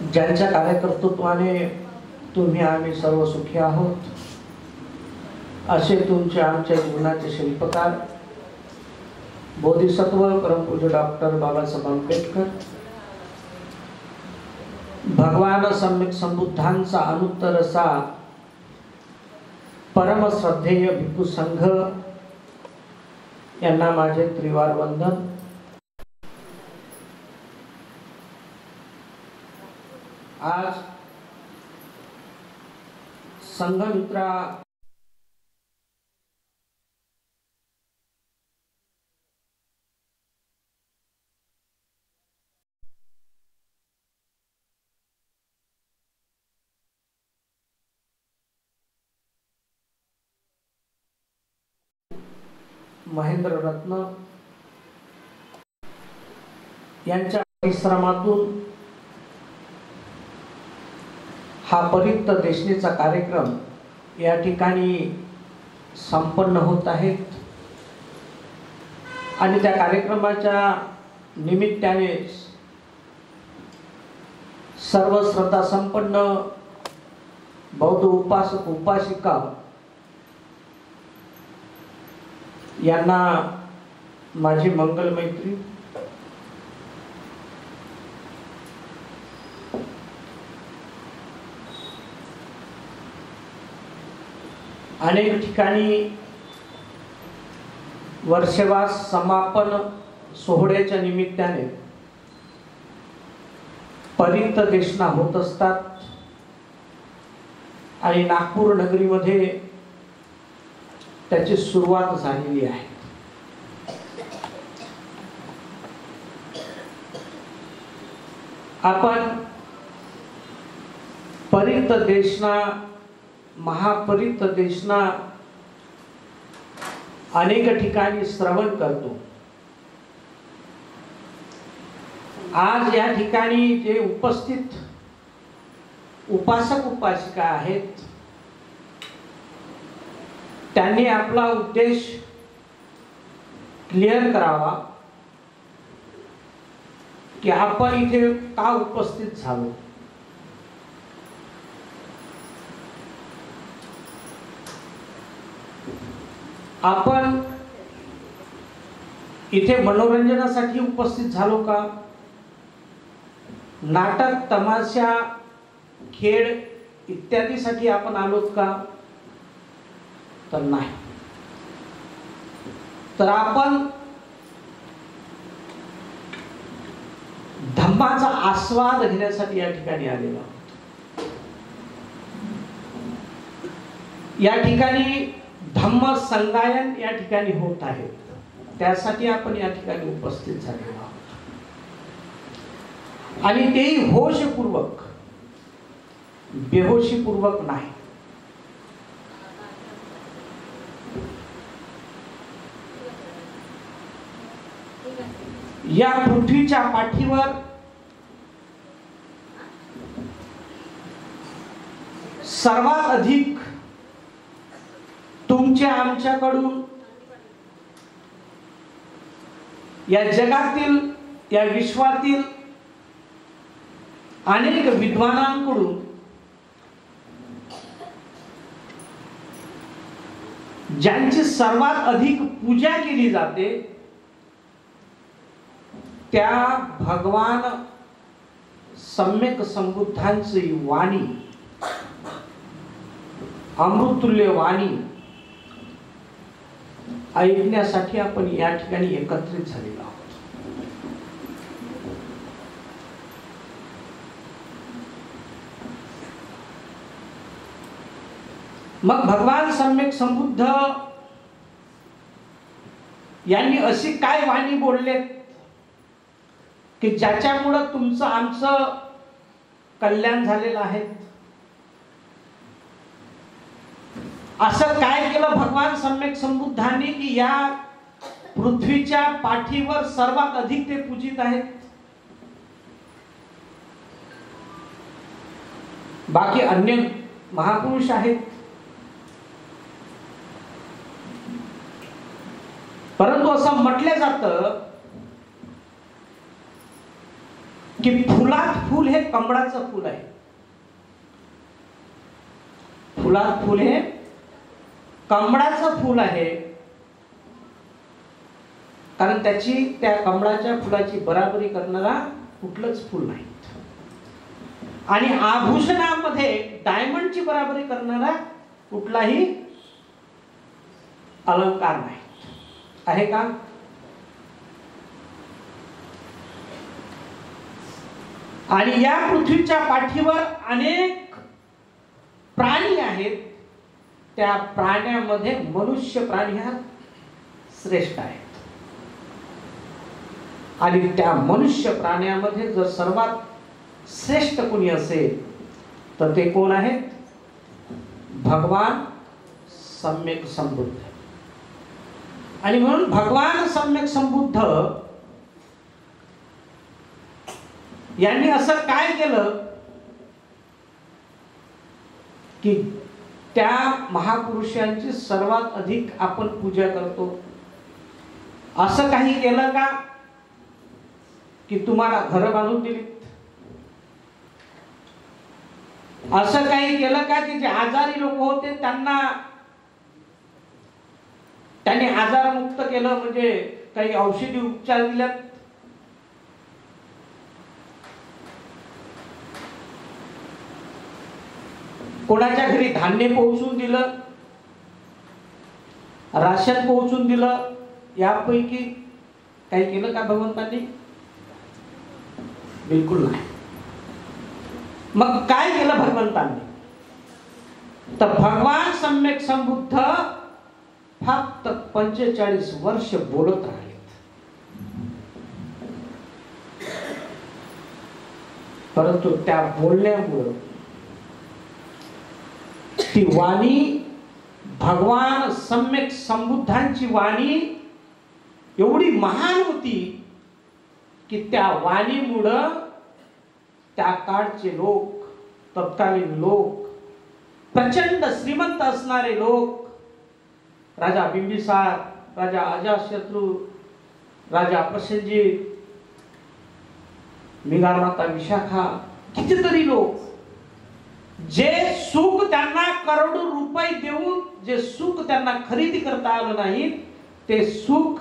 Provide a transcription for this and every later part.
ज्यांच्या कार्यकर्तृत्वाने तुम्ही आम्ही सर्व सुखी आहोत असे तुमचे आमच्या जीवनाचे शिल्पकार बोधिसत्व परमपूज्य डॉक्टर बाबासाहेब आंबेडकर भगवान सम्यक संबुद्धांचा अनुत्तर असा परमश्रद्धेय भिक्खू संघ यांना माझे त्रिवार वंदन. आज संघमित्रा महेंद्र रत्न यांच्या परिश्रमातून हा परिक्त देशनेचा कार्यक्रम या ठिकाणी संपन्न होत आहेत. आणि त्या कार्यक्रमाच्या निमित्ताने सर्व श्रद्धा संपन्न बौद्ध उपासक उपासिका यांना माझी मंगल अनेक ठिकाणी वर्षवास समापन सोहळ्याच्या निमित्ताने परित देशना होत असतात. आणि नागपूर नगरीमध्ये त्याची सुरुवात झालेली आहे. आपण परित देशना महापरित देशना अनेक ठिकाणी श्रवण करतो. आज या ठिकाणी जे उपस्थित उपासक उपासिका आहेत त्यांनी आपला उद्देश क्लिअर करावा की आपण इथे का उपस्थित झालो? आपण इथे मनोरंजनासाठी उपस्थित झालो का? नाटक तमाशा खेळ इत्यादीसाठी आपण आलोत का? तर नाही. तर आपण धम्माचा आस्वाद घेण्यासाठी या ठिकाणी आलेलो आहोत. या ठिकाणी धम्म संगायन या ठिकाणी होत आहे. त्यासाठी आपण या ठिकाणी उपस्थित झालेलो आहोत. आणि तेही होशपूर्वक बेहोशीपूर्वक नाही. या पृथ्वीच्या पाठीवर सर्वात अधिक तुमच्या आमच्याकडून. या जगातील या विश्वातील अनेक विद्वानांकडून ज्यांची सर्वात अधिक पूजा केली जाते त्या भगवान सम्यक समृद्धांची वाणी अमृतुल्य वाणी ऐकण्यासाठी आपण या ठिकाणी एकत्रित झालेलो आहोत. मग भगवान सम्यक समृद्ध यांनी अशी काय वाणी बोललेत की ज्याच्यामुळं तुमचं आमचं कल्याण झालेलं आहे? असं काय केलं भगवान सम्यक संबुद्धांनी की या पृथ्वीच्या पाठीवर सर्वात अधिक ते पूजित आहेत? बाकी अन्य महापुरुष आहेत. परंतु असं म्हटलं जात की फुला फुलात फुल हे कमळाचं फुल आहे. फुलात फुल हे कमळाचं फूल आहे. कारण त्याची त्या कमळाच्या फुलाची बराबरी करणारा कुठलंच फूल नाही. आणि आभूषणामध्ये डायमंडची बराबरी करणारा कुठलाही अलंकार नाही. आहे का? आणि या पृथ्वीच्या पाठीवर अनेक प्राणी आहेत. त्या प्राण्यामध्ये मनुष्य प्राणी हा श्रेष्ठ आहे. आणि त्या मनुष्य प्राण्यामध्ये जर सर्वात श्रेष्ठ कोणी असेल तर ते कोण आहेत? भगवान सम्यक समृद्ध आणि म्हणून भगवान सम्यक समृद्ध यांनी असं काय केलं? की त्या महापुरुषांची सर्वात अधिक आपण पूजा करतो. असं काही केलं का? की तुम्हाला घर बांधून दिलीत. असं काही केलं का? की जे आजारी लोक होते त्यांना त्यांनी आजारमुक्त केलं म्हणजे काही औषधी उपचार दिल्यात? कोणाच्या घरी धान्य पोहोचून दिलं? राशन पोहोचून दिलं? यापैकी काही केलं का भगवंतांनी? बिलकुल नाही. मग काय केलं भगवंतांनी? तर भगवान सम्यक संबुद्ध फक्त पंचेचाळीस वर्ष बोलत राहिलेत. परंतु त्या बोलण्यामुळं ती वाणी भगवान सम्यक संबुद्धांची वाणी एवढी महान होती की त्या वाणीमुळं त्या काळचे लोक तत्कालीन लोक प्रचंड श्रीमंत असणारे लोक राजा बिंबिसार राजा अजाशत्रू राजा प्रसेनजीत मिगारमाता विशाखा कितीतरी लोक जे सुख त्यांना करोडो रुपये देऊन जे सुख त्यांना खरेदी करता आलं नाही ते सुख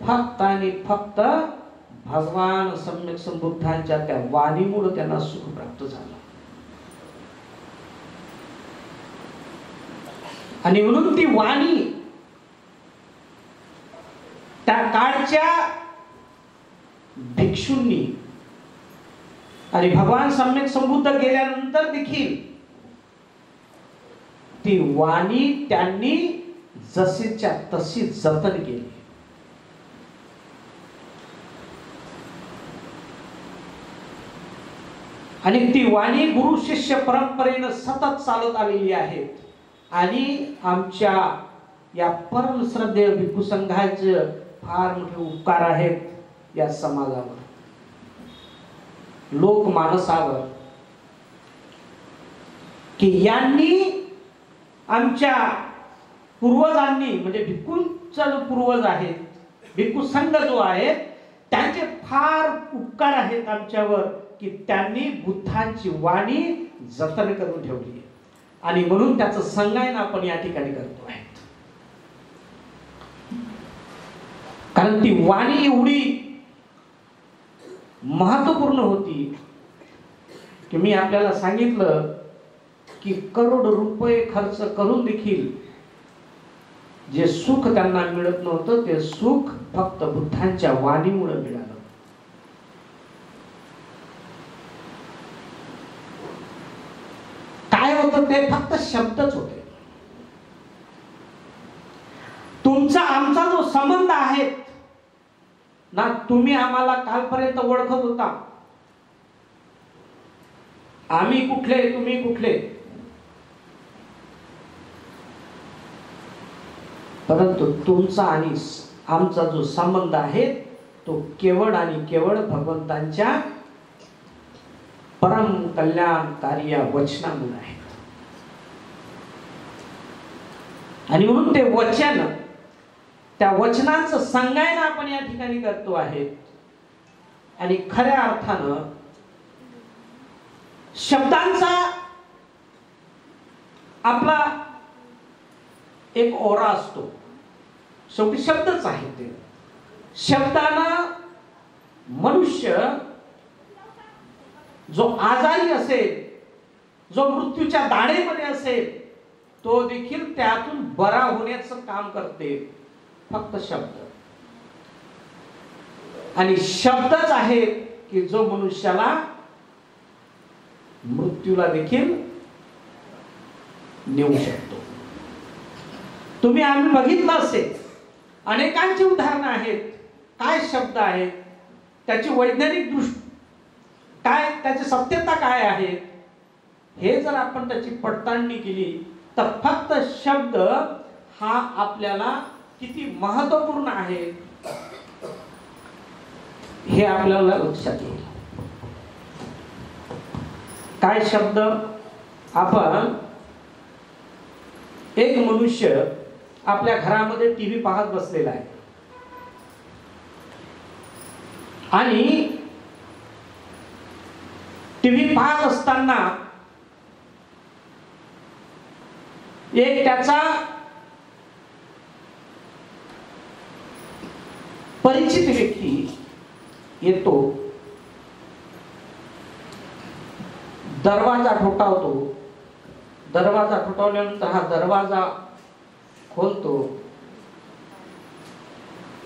फक्त आणि फक्त भगवान सम्यक संबुद्धांच्या त्या वाणीमुळे त्यांना सुख प्राप्त झालं. आणि म्हणून ती वाणी त्या काळच्या भिक्षूंनी आणि भगवान सम्यक संबुद्ध गेल्यानंतर देखील ती वाणी त्यांनी जशीच्या तशी जतन केली. आणि ती वाणी गुरु शिष्य परंपरेनं सतत चालत आलेली आहे. आणि आमच्या या परम श्रद्धेय भिक्खू संघाचं फार मोठे उपकार आहेत या समाजावर लोकमानसावर. की यांनी आमच्या पूर्वजांनी म्हणजे भिक्खूंचा जो पूर्वज आहेत भिक्खू संघ जो आहे त्यांचे फार उपकार आहेत आमच्यावर की त्यांनी बुद्धांची वाणी जतन करून ठेवली आहे. आणि म्हणून त्याचं संगायन आपण या ठिकाणी करतो आहे. कारण ती वाणी एवढी महत्त्वपूर्ण होती. की मी आपल्याला सांगितलं की करोड रुपये खर्च करून देखील जे सुख त्यांना मिळत नव्हतं ते सुख फक्त बुद्धांच्या वाणीमुळे मिळालं. काय होतं ते फक्त शब्दच होते. तुमचा आमचा जो संबंध आहे ना तुम्ही आम्हाला कालपर्यंत ओळखत होता. आम्ही कुठले तुम्ही कुठले? परंतु तुमचा आणि आमचा जो संबंध आहे तो केवळ आणि केवळ भगवंतांच्या परम कल्याणकारी या वचनामुळे आहे. आणि म्हणून ते वचन त्या वचनाचं सांगायला आपण या ठिकाणी करतो आहे. आणि खऱ्या अर्थानं शब्दांचा आपला एक ओरा असतो. शेवटी शब्दच आहे ते. शब्दानं मनुष्य जो आजारी असेल जो मृत्यूच्या दाणेमध्ये असेल तो देखील त्यातून बरा होण्याचं काम करते. फक्त शब्द. आणि शब्दच आहे की जो मनुष्याला मृत्यूला देखील नेऊ शकतो. तुम्ही आम्ही बघितलं असेल अनेकांची उदाहरणं आहेत. काय शब्द आहेत? त्याची वैज्ञानिक दृष्टी काय त्याची सत्यता काय आहे? हे जर आपण त्याची पडताळणी केली तर फक्त शब्द हा आपल्याला किती महत्त्वपूर्ण आहे हे आपल्याला लक्षात येईल. काय शब्द? आपण एक मनुष्य आपल्या घरामध्ये टीव्ही पाहत बसलेला आहे. आणि टीव्ही पाहत असताना एक त्याचा परिचित व्यक्ती येतो दरवाजा ठोठावतो. दरवाजा ठोठावल्यानंतर हा दरवाजा खोलतो.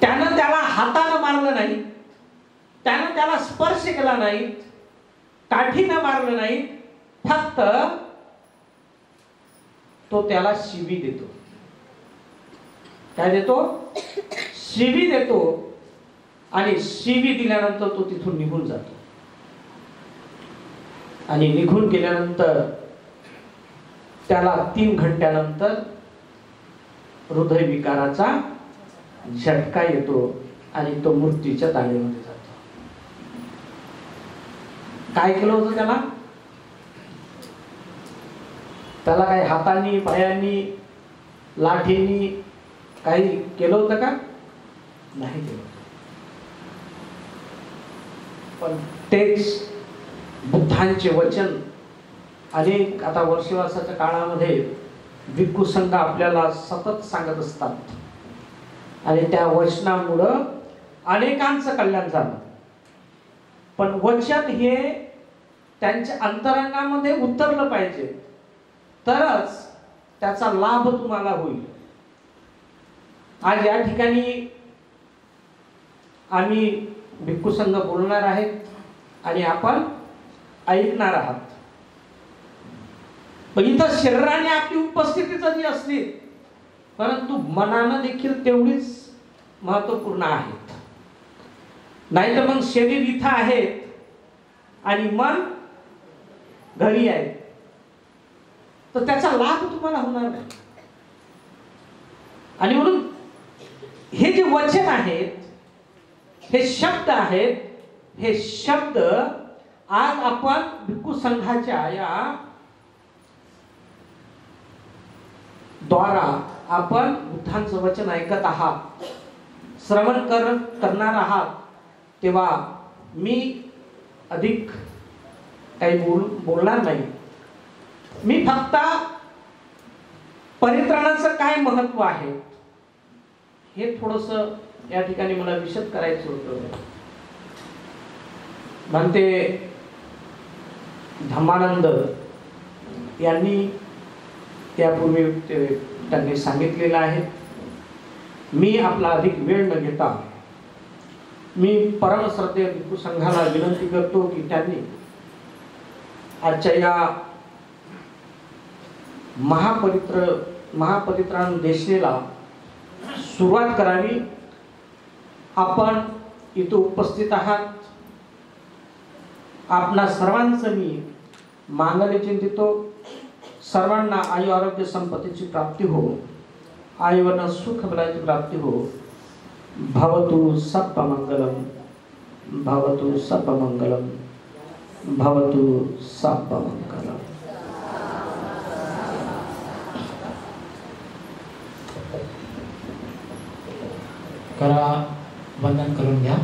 त्यानं त्याला हातानं मारलं नाही. त्यानं त्याला स्पर्श केला नाही. काठीनं मारलं नाही. फक्त तो त्याला शिवी देतो. काय देतो? शिवी देतो आणि शिवी दिल्यानंतर तो तिथून निघून जातो. आणि निघून गेल्यानंतर त्याला तीन घंट्यानंतर हृदयविकाराचा झटका येतो आणि तो मृत्यूच्या दाढेमध्ये जातो. काय केलं होतं त्याला? त्याला काही हातानी पायांनी लाठीनी काही केलं होतं का? नाही केलं पण तेच बुद्धांचे वचन अनेक आता वर्षवासाच्या काळामध्ये भिक्खू संघ आपल्याला सतत सांगत असतात. आणि त्या वचनामुळं अनेकांचं कल्याण झालं. पण वचन हे त्यांच्या अंतरंगामध्ये उतरलं पाहिजे. तरच त्याचा लाभ तुम्हाला होईल. आज या ठिकाणी आम्ही भिक्खू संघ बोलणार आहेत आणि आपण ऐकणार आहात. पण इथं शरीराने आपली उपस्थिती जरी असली परंतु मनानं देखील तेवढीच महत्त्वपूर्ण आहेत नाही तर मग शरीर इथं आहेत आणि मन घरी आहे. तर त्याचा लाभ तुम्हाला होणार नाही. आणि म्हणून हे जे वचन आहेत हे शब्द आहेत. हे शब्द आज आपण भिक्खू संघाच्या या द्वारा आपण बुद्धांचं वचन ऐकत आहात. श्रवण कर करणार आहात. तेव्हा मी अधिक काही बोल बोलणार नाही. मी फक्त परित्राणाचं काय महत्त्व आहे? हे थोडस या ठिकाणी मला विशद करायचं होतं. म्हणते धमानंद यांनी त्यापूर्वी ते त्यांनी सांगितलेलं आहे मी आपला अधिक वेळ न घेता मी परमश्रद्धे भिक्खू संघाला विनंती करतो की त्यांनी आजच्या या महापवित्र महापवित्रान देशनेला सुरुवात करावी. आपण इथं उपस्थित आहात. आपणा सर्वांचं मी मांगल्य चिंतितो. सर्वांना आयु आरोग्य संपत्तीची प्राप्ती हो. आयुवर्ण सुख बलाची प्राप्ती हो. भवतु सप्पमंगलम भवतु सप्पमंगलम भवतु सप्पमंगलम करा. वंदन करून घ्या